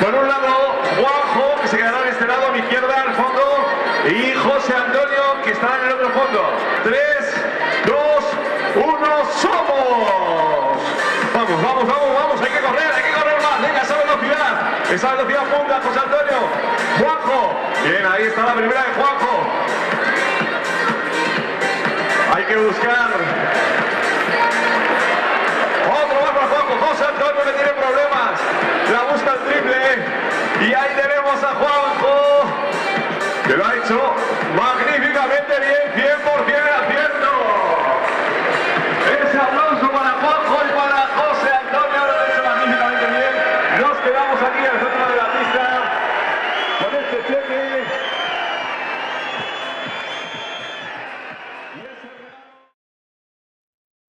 Por un lado, Juanjo, que se quedará en este lado, a mi izquierda, al fondo, y José Antonio, que estará en el otro fondo. Tres, dos, uno, ¡somos! Vamos, vamos, vamos, vamos, hay que correr, hay que correr más, venga, esa velocidad, esa velocidad punta, José Antonio, Juanjo, bien, ahí está la primera de Juanjo. Hay que buscar magníficamente bien, 100% de acierto. Ese aplauso para Juanjo y para José Antonio, lo han hecho magníficamente bien. Nos quedamos aquí en el centro de la pista con este cheque.